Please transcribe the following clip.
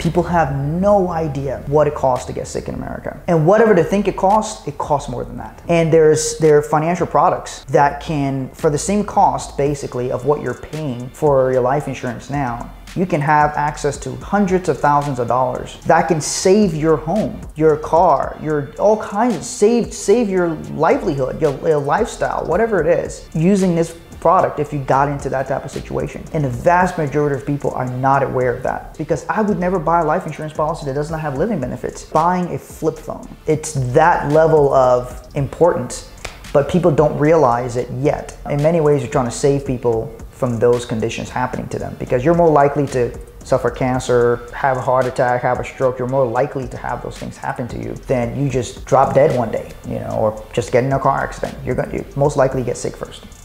People have no idea what it costs to get sick in America. And whatever they think it costs, it costs more than that. And there's there are financial products that can, for the same cost basically of what you're paying for your life insurance now, you can have access to hundreds of thousands of dollars that can save your home, your car, your all kinds of save save your livelihood, your, your lifestyle, whatever it is, using this product if you got into that type of situation. And the vast majority of people are not aware of that because I would never buy a life insurance policy that does not have living benefits. Buying a flip phone, it's that level of importance, but people don't realize it yet. In many ways, you're trying to save people from those conditions happening to them because you're more likely to suffer cancer, have a heart attack, have a stroke, you're more likely to have those things happen to you than you just drop dead one day, you know, or just get in a car accident. You're going to most likely get sick first.